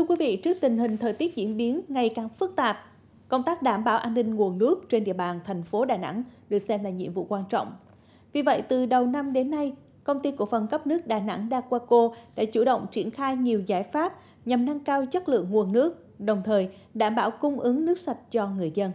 Thưa quý vị, trước tình hình thời tiết diễn biến ngày càng phức tạp, công tác đảm bảo an ninh nguồn nước trên địa bàn thành phố Đà Nẵng được xem là nhiệm vụ quan trọng. Vì vậy, từ đầu năm đến nay, công ty cổ phần cấp nước Đà Nẵng Daquaco đã chủ động triển khai nhiều giải pháp nhằm nâng cao chất lượng nguồn nước, đồng thời đảm bảo cung ứng nước sạch cho người dân.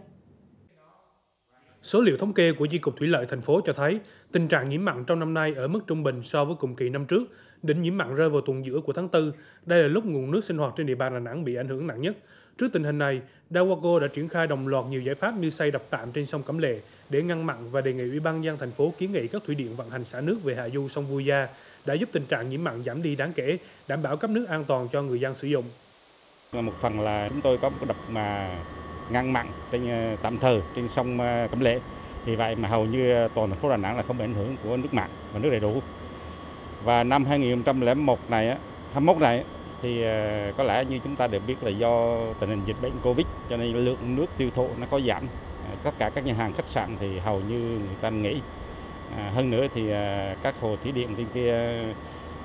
Số liệu thống kê của Chi cục Thủy lợi thành phố cho thấy tình trạng nhiễm mặn trong năm nay ở mức trung bình so với cùng kỳ năm trước. Đỉnh nhiễm mặn rơi vào tuần giữa của tháng 4. Đây là lúc nguồn nước sinh hoạt trên địa bàn Đà Nẵng bị ảnh hưởng nặng nhất. Trước tình hình này, Dawago đã triển khai đồng loạt nhiều giải pháp như xây đập tạm trên sông Cẩm Lệ để ngăn mặn và đề nghị Ủy ban dân thành phố kiến nghị các thủy điện vận hành xả nước về hạ du sông Vu Gia đã giúp tình trạng nhiễm mặn giảm đi đáng kể, đảm bảo cấp nước an toàn cho người dân sử dụng. Một phần là chúng tôi có một đập mà ngăn mặn trên ờ, tạm thời trên sông ờ, Cẩm Lệ. Vì vậy mà hầu như toàn thành phố Đà Nẵng là không bị ảnh hưởng của nước mặn và nước đầy đủ. Và năm 2001 này, 21 này thì ờ, có lẽ như chúng ta đều biết là do tình hình dịch bệnh Covid cho nên lượng nước tiêu thụ nó có giảm. Tất cả các nhà hàng khách sạn thì hầu như người ta nghỉ. Hơn nữa thì các hồ thủy điện trên kia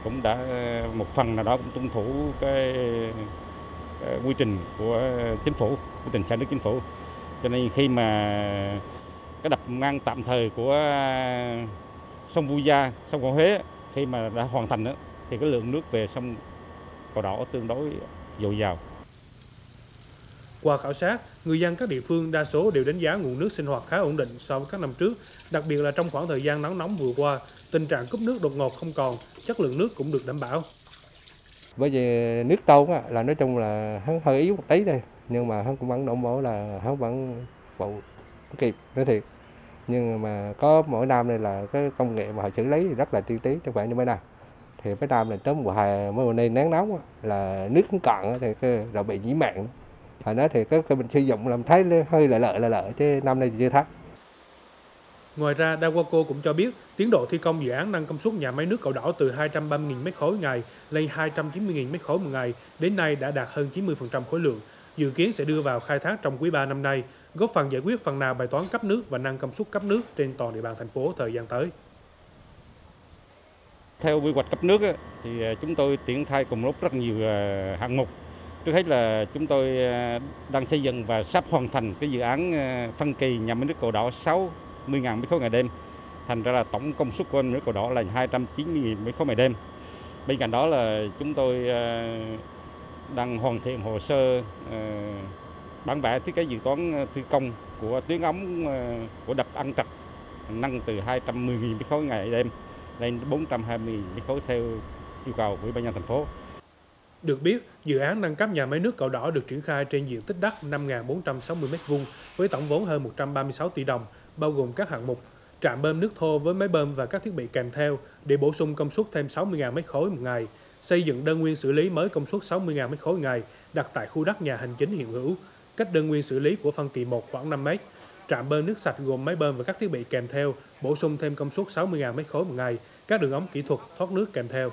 cũng đã một phần nào đó cũng tuân thủ cái Ờ, quy trình của chính phủ, quy trình xả nước chính phủ. Cho nên khi mà cái đập ngăn tạm thời của sông Vu Gia, sông Cầu Huế khi mà đã hoàn thành đó, thì cái lượng nước về sông Cầu Đỏ tương đối dồi dào. Qua khảo sát, người dân các địa phương đa số đều đánh giá nguồn nước sinh hoạt khá ổn định so với các năm trước, đặc biệt là trong khoảng thời gian nắng nóng vừa qua, tình trạng cúp nước đột ngột không còn, chất lượng nước cũng được đảm bảo. Bởi vì nước á, là nói chung là hắn hơi yếu một tí thôi, nhưng mà hắn cũng vẫn đảm bảo là hắn vẫn phụ kịp nói thiệt. Nhưng mà có mỗi năm này là cái công nghệ mà họ xử lý thì rất là tiên tiến chẳng phải như mấy năm. Thì mấy năm này tới mùa hè mùa này nắng nóng là nước không cạn thì cái rồi bị nhiễm mặn. Phải nói thì cái, cái mình sử dụng làm thấy hơi lợi lợi lợi lợi chứ năm nay thì chưa thấy. Ngoài ra, Dawaco cũng cho biết tiến độ thi công dự án nâng công suất nhà máy nước cầu đỏ từ 230.000 m khối ngày lên 290.000 m khối một ngày, đến nay đã đạt hơn 90% khối lượng, dự kiến sẽ đưa vào khai thác trong quý 3 năm nay, góp phần giải quyết phần nào bài toán cấp nước và nâng công suất cấp nước trên toàn địa bàn thành phố thời gian tới. Theo quy hoạch cấp nước thì à, chúng tôi triển khai cùng lúc rất nhiều à, hạng mục. Trước hết là chúng tôi à, đang xây dựng và sắp hoàn thành cái dự án phân kỳ nhà máy nước cầu đỏ 10.000 mét khối ngày đêm. Thành ra là tổng công suất của anh nước cầu đỏ là 290.000 mét khối ngày đêm. Bên cạnh đó là chúng tôi ờ, đang hoàn thiện hồ sơ ờ, bản vẽ thiết kế dự toán ờ, thi công của tuyến ống của đập ăn Trạch, nâng từ 210.000 mét khối ngày đêm lên 420.000 mét khối theo yêu cầu của Ủy ban nhân thành phố. Được biết, dự án nâng cấp nhà máy nước Cầu Đỏ được triển khai trên diện tích đất 5.460 m2 với tổng vốn hơn 136 tỷ đồng, bao gồm các hạng mục trạm bơm nước thô với máy bơm và các thiết bị kèm theo để bổ sung công suất thêm 60.000 m khối một ngày, xây dựng đơn nguyên xử lý mới công suất 60.000 m khối ngày đặt tại khu đất nhà hành chính hiện hữu, cách đơn nguyên xử lý của phân kỳ 1 khoảng 5 m. Trạm bơm nước sạch gồm máy bơm và các thiết bị kèm theo, bổ sung thêm công suất 60.000 m khối một ngày, các đường ống kỹ thuật thoát nước kèm theo.